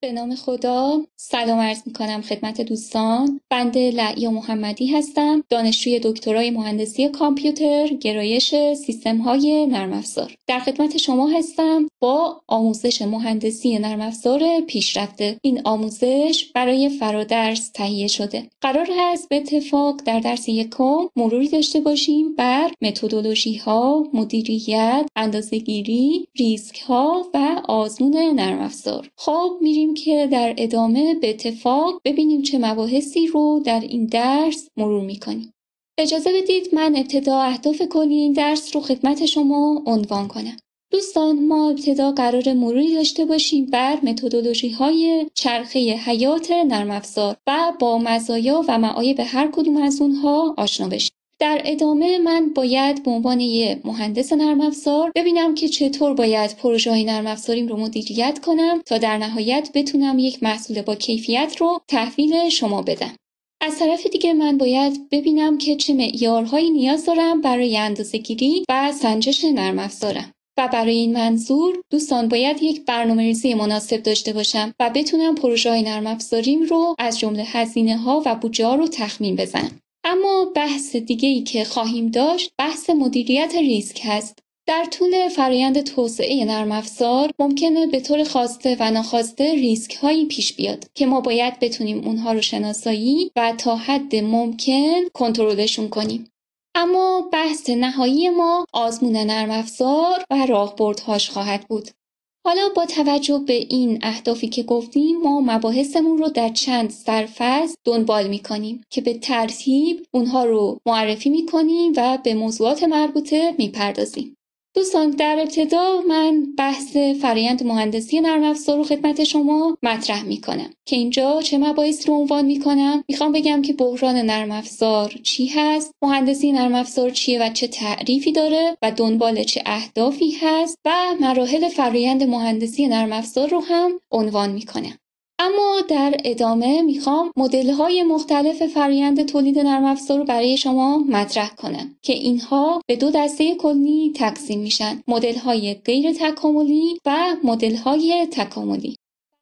به نام خدا. سلام عرض می کنم خدمت دوستان. بنده لعیا محمدی هستم. دانشجوی دکترای مهندسی کامپیوتر گرایش سیستم های نرم افزار در خدمت شما هستم با آموزش مهندسی نرم افزار پیشرفته. این آموزش برای فرادرس تهیه شده. قرار هست به اتفاق در درس یکم مروری داشته باشیم بر متدولوژی ها مدیریت اندازهگیری ریسک ها و آزمون نرم افزار خب میریم که در ادامه به اتفاق ببینیم چه مباحثی رو در این درس مرور می‌کنیم. اجازه بدید من ابتدا اهداف کلی این درس رو خدمت شما عنوان کنم. دوستان ما ابتدا قرار مروری داشته باشیم بر متدولوژی های چرخه حیات نرم افزار و با مزایا و معایب هر کدوم از اونها آشنا بشیم. در ادامه من باید به عنوان یه مهندس نرم افزار ببینم که چطور باید پروژه های نرم افزاریم رو مدیریت کنم تا در نهایت بتونم یک محصول با کیفیت رو تحویل شما بدم. از طرف دیگه من باید ببینم که چه معیارهایی نیاز دارم برای اندازهگیری و سنجش نرم افزارم. و برای این منظور دوستان باید یک برنامه ریزی مناسب داشته باشم و بتونم پروژه های نرم افزاریم رو از جمله هزینه ها و بودجه رو تخمین بزنم. اما بحث دیگه ای که خواهیم داشت بحث مدیریت ریسک هست. در طول فرایند توسعه نرم افزار ممکنه به طور خواسته و ناخواسته ریسک هایی پیش بیاد که ما باید بتونیم اونها رو شناسایی و تا حد ممکن کنترلشون کنیم. اما بحث نهایی ما آزمون نرم افزار و راهبردهاش خواهد بود. حالا با توجه به این اهدافی که گفتیم ما مباحثمون رو در چند سرفصل دنبال می‌کنیم که به ترتیب اونها رو معرفی می‌کنیم و به موضوعات مربوطه می‌پردازیم. دوستان در ابتدا من بحث فرایند مهندسی نرم افزار رو خدمت شما مطرح می‌کنم که اینجا چه مباحث رو عنوان می‌کنم. می‌خوام بگم که بحران نرم افزار چی هست مهندسی نرم افزار چیه و چه تعریفی داره و دنبال چه اهدافی هست و مراحل فرایند مهندسی نرم افزار رو هم عنوان می‌کنم. اما در ادامه می‌خوام مدل های مختلف فرایند تولید نرم افزار رو برای شما مطرح کنم که اینها به دو دسته کلی تقسیم میشن. مدل های غیر تکاملی و مدل های تکاملی.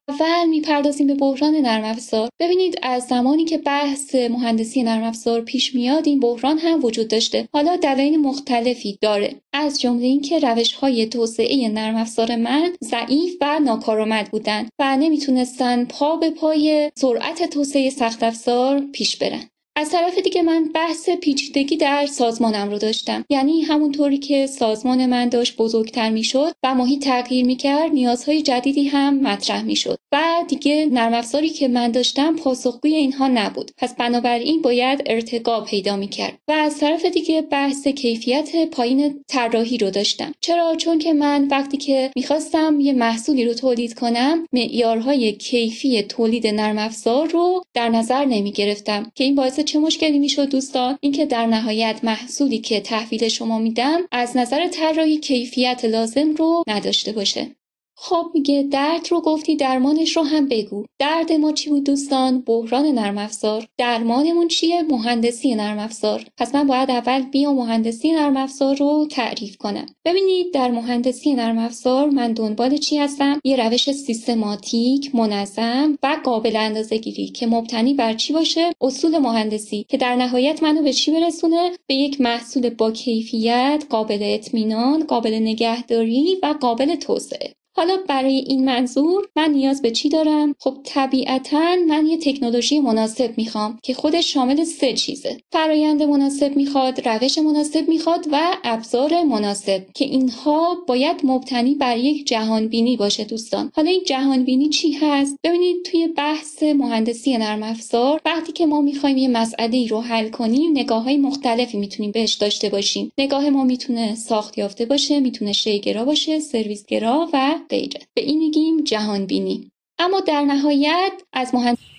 اول می‌پردازیم به بحران نرم افزار. ببینید از زمانی که بحث مهندسی نرم افزار پیش میاد این بحران هم وجود داشته. حالا دلایل مختلفی داره. از جمله اینکه روش های توسعه نرم افزار من ضعیف و ناکارآمد بودند و نمی‌تونستن پا به پای سرعت توسعه سخت افزار پیش برن. از طرف دیگه من بحث پیچیدگی در سازمانم رو داشتم. یعنی همونطوری که سازمان من داشت بزرگتر می‌شد و ماهی تغییر می‌کرد نیازهای جدیدی هم مطرح می‌شد. و دیگه نرم افزاری که من داشتم پاسخگوی اینها نبود. پس بنابراین باید ارتقا پیدا می‌کرد. و از طرف دیگه بحث کیفیت پایین طراحی رو داشتم. چرا؟ چون که من وقتی که می‌خواستم یه محصولی رو تولید کنم معیارهای کیفی تولید نرم افزار رو در نظر نمی گرفتم که این باعث چه مشکلی می‌شد دوستان؟ اینکه در نهایت محصولی که تحویل شما میدم از نظر طراحی کیفیت لازم رو نداشته باشه. خب میگه درد رو گفتی درمانش رو هم بگو. درد ما چی بود دوستان؟ بحران نرم افزار. درمانمون چیه؟ مهندسی نرم افزار. پس من باید اول بیا مهندسی نرم افزار رو تعریف کنم. ببینید در مهندسی نرم افزار من دنبال چی هستم؟ یه روش سیستماتیک منظم و قابل اندازه گیری که مبتنی بر چی باشه؟ اصول مهندسی. که در نهایت منو به چی برسونه؟ به یک محصول با کیفیت قابل اطمینان قابل نگهداری و قابل توسعه. حالا برای این منظور من نیاز به چی دارم؟ خب طبیعتا من یه تکنولوژی مناسب می‌خوام که خودش شامل سه چیزه. فرایند مناسب می‌خواد روش مناسب می‌خواد و ابزار مناسب که اینها باید مبتنی بر یک جهان بینی باشه دوستان. حالا این جهان بینی چی هست؟ ببینید توی بحث مهندسی نرم افزار وقتی که ما می‌خوایم یه مسئله رو حل کنیم نگاه های مختلفی می‌تونیم بهش داشته باشیم. نگاه ما می‌تونه ساخت یافته باشه می‌تونه شیگرا باشه سرویس گرا و غیره به این میگیم جهان بینی اما در نهایت از مهندسی